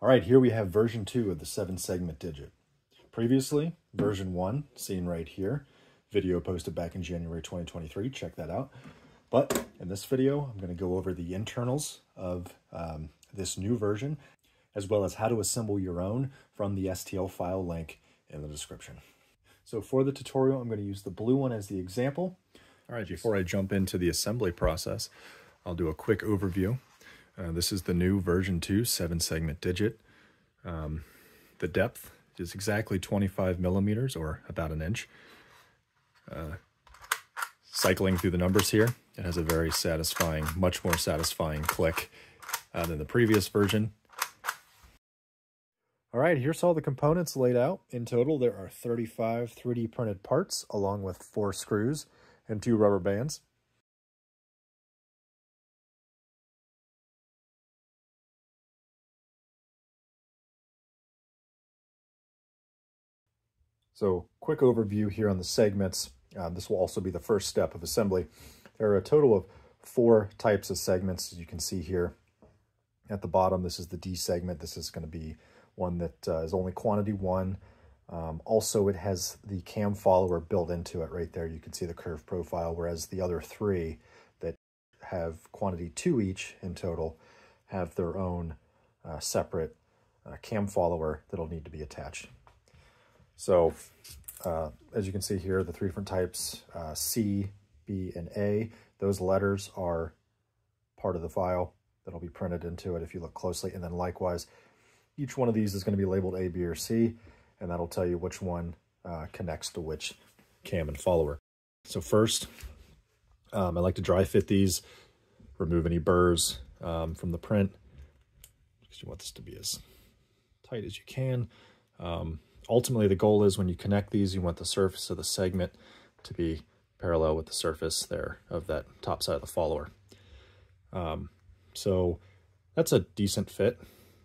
All right, here we have version two of the seven segment digit. Previously, version one, seen right here, video posted back in January 2023, check that out. But in this video, I'm gonna go over the internals of um, this new version, as well as how to assemble your own from the STL file link in the description. So for the tutorial, I'm gonna use the blue one as the example. All right, before I jump into the assembly process, I'll do a quick overview. Uh, this is the new version 2 7 segment digit. Um, the depth is exactly 25 millimeters or about an inch. Uh, cycling through the numbers here, it has a very satisfying, much more satisfying click uh, than the previous version. All right, here's all the components laid out. In total, there are 35 3D printed parts along with four screws and two rubber bands. So quick overview here on the segments. Um, this will also be the first step of assembly. There are a total of four types of segments, as you can see here. At the bottom, this is the D segment. This is going to be one that uh, is only quantity one. Um, also, it has the cam follower built into it right there. You can see the curve profile, whereas the other three that have quantity two each in total have their own uh, separate uh, cam follower that'll need to be attached. So uh, as you can see here, the three different types, uh, C, B, and A, those letters are part of the file that'll be printed into it if you look closely. And then likewise, each one of these is going to be labeled A, B, or C and that'll tell you which one uh, connects to which cam and follower. So first, um, I like to dry fit these, remove any burrs um, from the print, because you want this to be as tight as you can. Um, ultimately, the goal is when you connect these, you want the surface of the segment to be parallel with the surface there of that top side of the follower. Um, so that's a decent fit,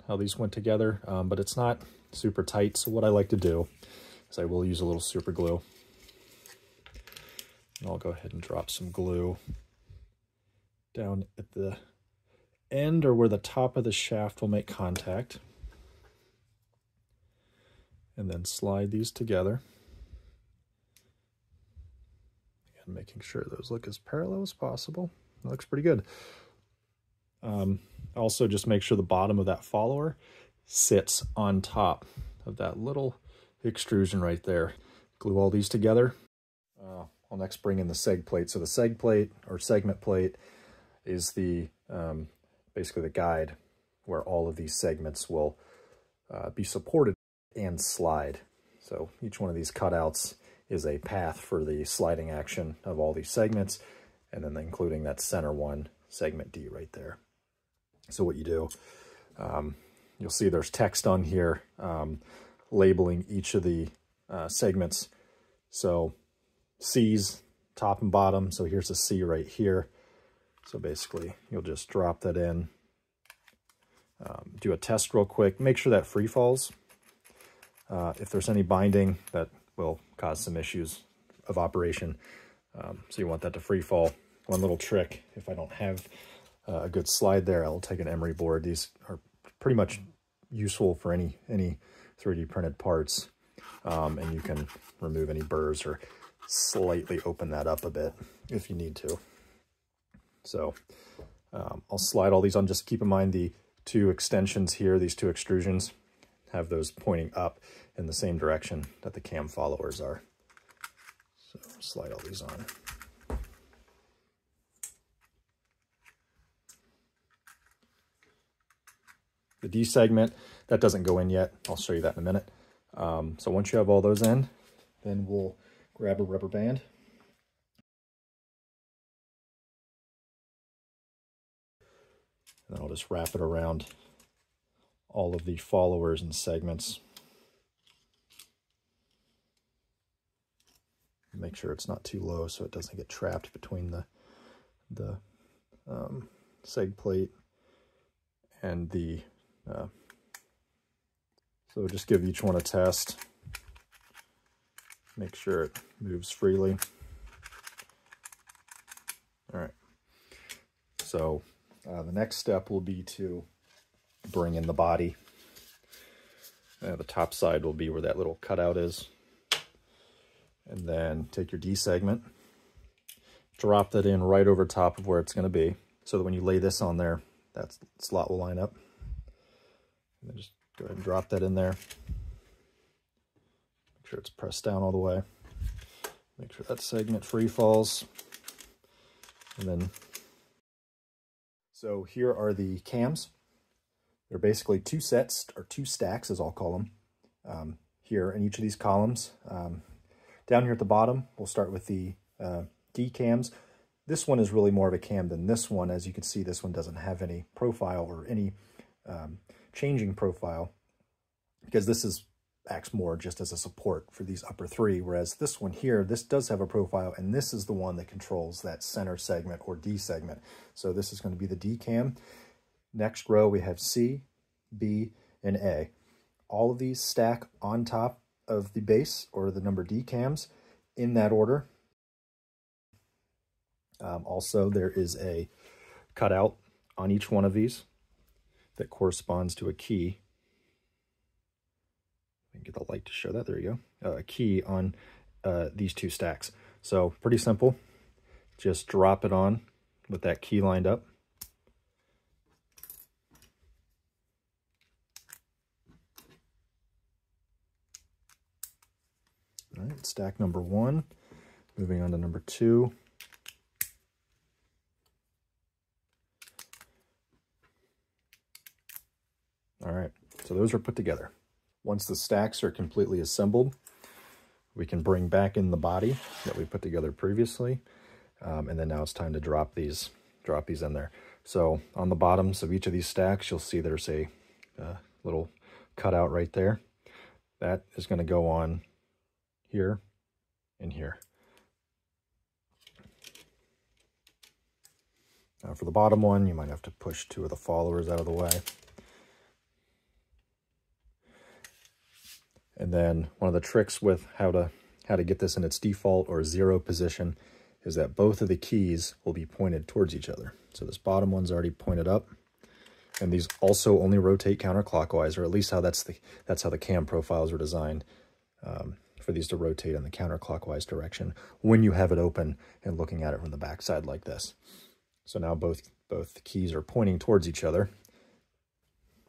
how these went together, um, but it's not super tight. So what I like to do is I will use a little super glue. And I'll go ahead and drop some glue down at the end or where the top of the shaft will make contact. And then slide these together. And making sure those look as parallel as possible. That looks pretty good. Um, also, just make sure the bottom of that follower sits on top of that little extrusion right there. Glue all these together. Uh, I'll next bring in the seg plate. So the seg plate or segment plate is the um, basically the guide where all of these segments will uh, be supported and slide. So each one of these cutouts is a path for the sliding action of all these segments, and then including that center one, segment D right there. So what you do, um, You'll see there's text on here um, labeling each of the uh, segments. So C's top and bottom. So here's a C right here. So basically you'll just drop that in. Um, do a test real quick. Make sure that free falls. Uh, if there's any binding, that will cause some issues of operation. Um, so you want that to free fall. One little trick, if I don't have uh, a good slide there, I'll take an emery board. These are pretty much useful for any any 3D printed parts. Um, and you can remove any burrs or slightly open that up a bit if you need to. So um, I'll slide all these on. Just keep in mind the two extensions here, these two extrusions, have those pointing up in the same direction that the cam followers are. So slide all these on. the D segment. That doesn't go in yet. I'll show you that in a minute. Um, so once you have all those in, then we'll grab a rubber band. And I'll just wrap it around all of the followers and segments. Make sure it's not too low so it doesn't get trapped between the, the um, seg plate and the uh, so just give each one a test. Make sure it moves freely. All right. So uh, the next step will be to bring in the body. Uh, the top side will be where that little cutout is. And then take your D segment, drop that in right over top of where it's going to be so that when you lay this on there, that slot will line up. And then just go ahead and drop that in there. Make sure it's pressed down all the way. Make sure that segment free falls. And then, so here are the cams. They're basically two sets, or two stacks as I'll call them, um, here in each of these columns. Um, down here at the bottom, we'll start with the uh, D cams. This one is really more of a cam than this one. As you can see, this one doesn't have any profile or any um, changing profile because this is acts more just as a support for these upper three, whereas this one here, this does have a profile, and this is the one that controls that center segment or D segment. So this is going to be the D cam. Next row, we have C, B, and A. All of these stack on top of the base or the number D cams in that order. Um, also, there is a cutout on each one of these that corresponds to a key. I can get the light to show that. There you go. Uh, a key on uh, these two stacks. So pretty simple. Just drop it on with that key lined up. All right, stack number one. Moving on to number two. All right, so those are put together. Once the stacks are completely assembled, we can bring back in the body that we put together previously. Um, and then now it's time to drop these, drop these in there. So on the bottoms of each of these stacks, you'll see there's a uh, little cutout right there. That is going to go on here and here. Now for the bottom one, you might have to push two of the followers out of the way. And then one of the tricks with how to how to get this in its default or zero position is that both of the keys will be pointed towards each other. So this bottom one's already pointed up. And these also only rotate counterclockwise, or at least how that's the that's how the cam profiles were designed um, for these to rotate in the counterclockwise direction when you have it open and looking at it from the backside like this. So now both both keys are pointing towards each other.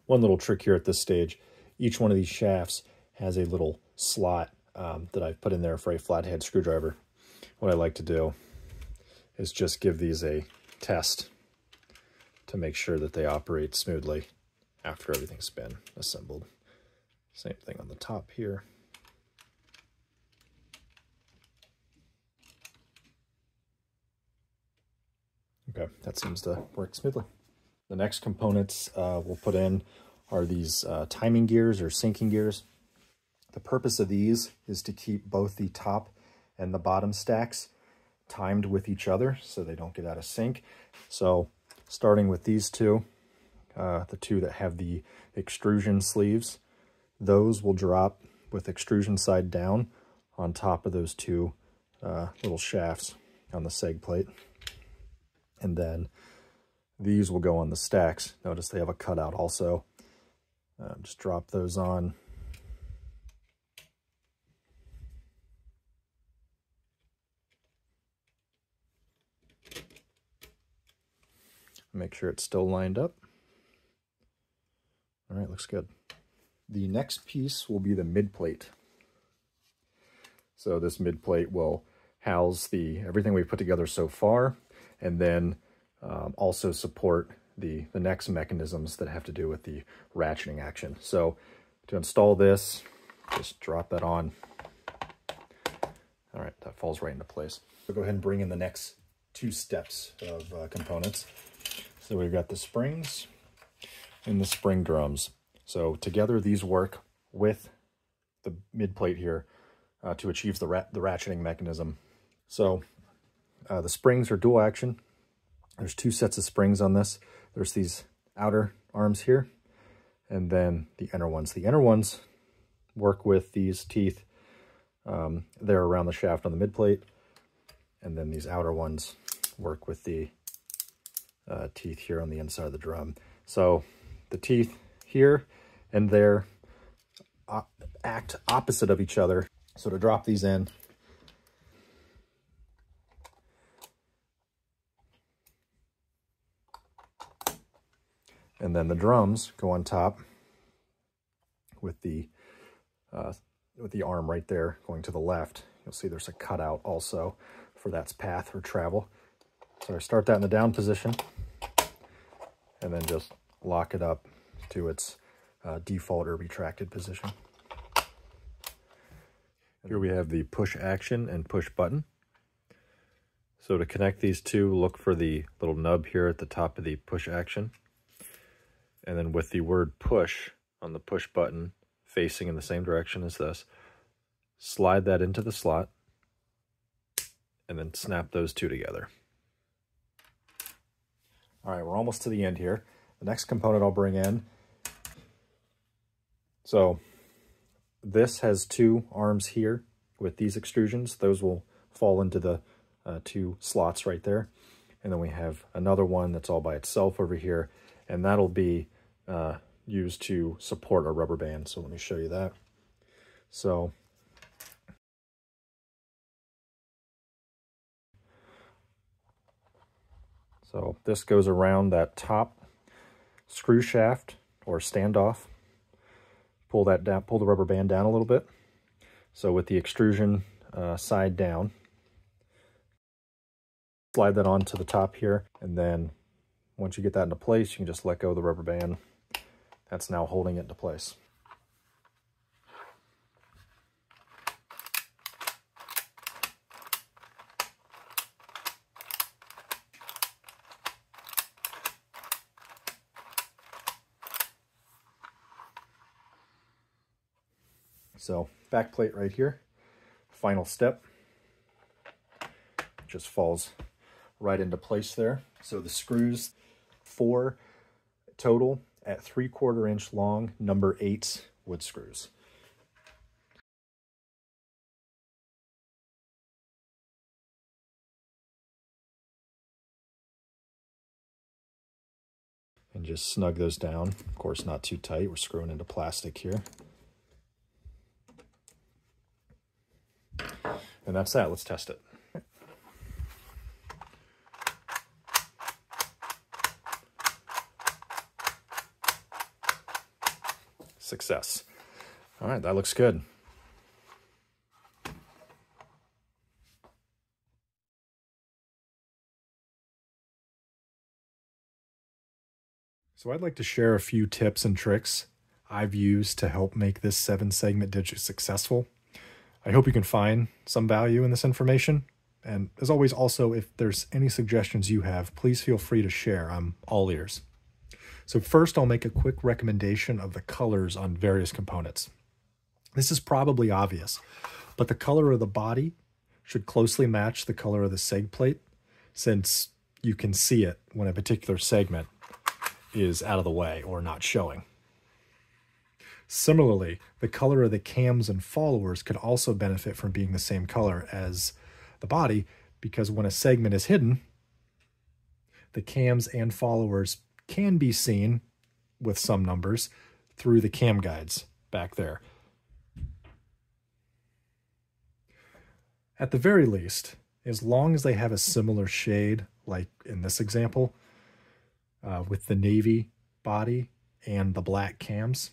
One little trick here at this stage, each one of these shafts has a little slot um, that I've put in there for a flathead screwdriver. What I like to do is just give these a test to make sure that they operate smoothly after everything's been assembled. Same thing on the top here. Okay, that seems to work smoothly. The next components uh, we'll put in are these uh, timing gears or syncing gears. The purpose of these is to keep both the top and the bottom stacks timed with each other so they don't get out of sync. So starting with these two, uh, the two that have the extrusion sleeves, those will drop with extrusion side down on top of those two uh, little shafts on the seg plate. And then these will go on the stacks. Notice they have a cutout also. Uh, just drop those on Make sure it's still lined up. All right, looks good. The next piece will be the mid plate. So this mid plate will house the everything we've put together so far, and then um, also support the, the next mechanisms that have to do with the ratcheting action. So to install this, just drop that on. All right, that falls right into place. So go ahead and bring in the next two steps of uh, components. So we've got the springs and the spring drums. So together these work with the mid plate here uh, to achieve the, ra the ratcheting mechanism. So uh, the springs are dual action. There's two sets of springs on this. There's these outer arms here and then the inner ones. The inner ones work with these teeth. Um, they're around the shaft on the mid plate. And then these outer ones work with the uh, teeth here on the inside of the drum. So the teeth here and there act opposite of each other. So to drop these in, and then the drums go on top with the uh, with the arm right there going to the left. You'll see there's a cutout also for that's path or travel. So I start that in the down position and then just lock it up to its uh, default or retracted position. Here we have the push action and push button. So to connect these two, look for the little nub here at the top of the push action. And then with the word push on the push button facing in the same direction as this, slide that into the slot and then snap those two together. All right, we're almost to the end here. The next component I'll bring in. So this has two arms here with these extrusions. Those will fall into the uh, two slots right there. And then we have another one that's all by itself over here. And that'll be uh, used to support a rubber band. So let me show you that. So So this goes around that top screw shaft or standoff. Pull that down, pull the rubber band down a little bit. So with the extrusion uh, side down, slide that onto the top here. And then once you get that into place, you can just let go of the rubber band. That's now holding it into place. So back plate right here, final step, just falls right into place there. So the screws, four total at three quarter inch long, number eight wood screws. And just snug those down. Of course, not too tight. We're screwing into plastic here. And that's that. Let's test it. Success. All right, that looks good. So I'd like to share a few tips and tricks I've used to help make this seven segment digit successful. I hope you can find some value in this information. And as always, also, if there's any suggestions you have, please feel free to share. I'm all ears. So first, I'll make a quick recommendation of the colors on various components. This is probably obvious, but the color of the body should closely match the color of the seg plate since you can see it when a particular segment is out of the way or not showing. Similarly, the color of the cams and followers could also benefit from being the same color as the body because when a segment is hidden, the cams and followers can be seen with some numbers through the cam guides back there. At the very least, as long as they have a similar shade, like in this example, uh, with the navy body and the black cams,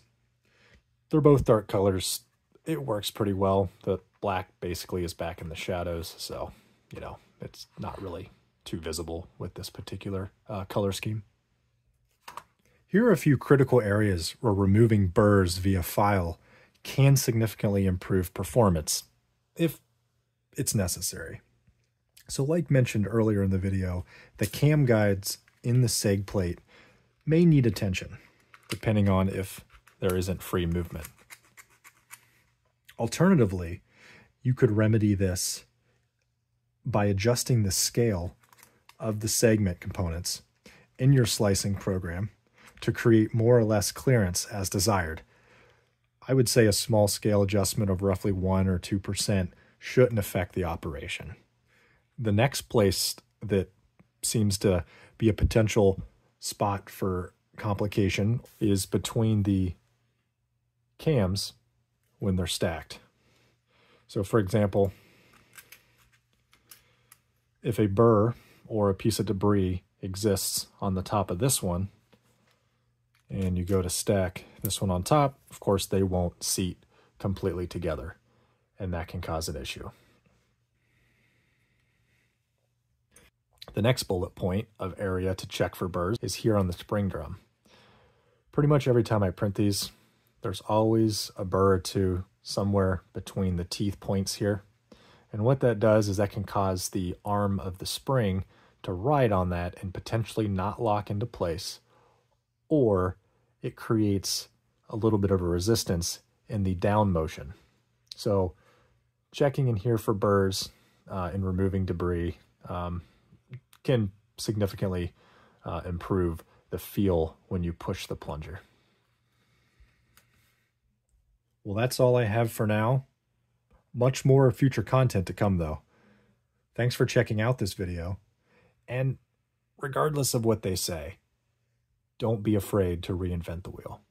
they're both dark colors. It works pretty well. The black basically is back in the shadows, so, you know, it's not really too visible with this particular uh, color scheme. Here are a few critical areas where removing burrs via file can significantly improve performance, if it's necessary. So like mentioned earlier in the video, the cam guides in the seg plate may need attention, depending on if there isn't free movement. Alternatively, you could remedy this by adjusting the scale of the segment components in your slicing program to create more or less clearance as desired. I would say a small scale adjustment of roughly 1 or 2% shouldn't affect the operation. The next place that seems to be a potential spot for complication is between the cams when they're stacked. So for example, if a burr or a piece of debris exists on the top of this one, and you go to stack this one on top, of course they won't seat completely together, and that can cause an issue. The next bullet point of area to check for burrs is here on the spring drum. Pretty much every time I print these, there's always a burr or two somewhere between the teeth points here. And what that does is that can cause the arm of the spring to ride on that and potentially not lock into place, or it creates a little bit of a resistance in the down motion. So checking in here for burrs uh, and removing debris um, can significantly uh, improve the feel when you push the plunger. Well, that's all I have for now. Much more future content to come, though. Thanks for checking out this video. And regardless of what they say, don't be afraid to reinvent the wheel.